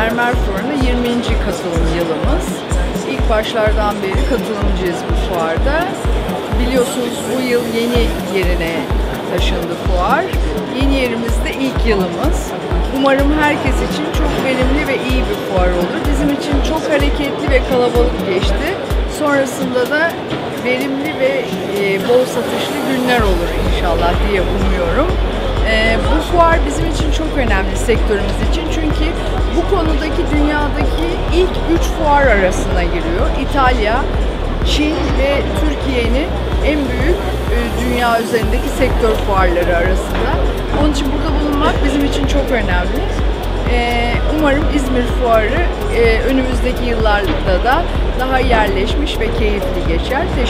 Mermer Fuarı'na 20. katılım yılımız. İlk başlardan beri katılımcıyız bu fuarda. Biliyorsunuz bu yıl yeni yerine taşındı fuar. Yeni yerimizde ilk yılımız. Umarım herkes için çok verimli ve iyi bir fuar olur. Bizim için çok hareketli ve kalabalık geçti. Sonrasında da verimli ve e, bol satışlı günler olur inşallah diye umuyorum. E, bu fuar bizim için çok önemli sektörümüz için çünkü bu konudaki dünyadaki ilk üç fuar arasına giriyor. İtalya, Çin ve Türkiye'nin en büyük e, dünya üzerindeki sektör fuarları arasında. Onun için burada bulunmak bizim için çok önemli. E, umarım İzmir Fuarı e, önümüzdeki yıllarda da daha yerleşmiş ve keyifli geçer. Teşekkür.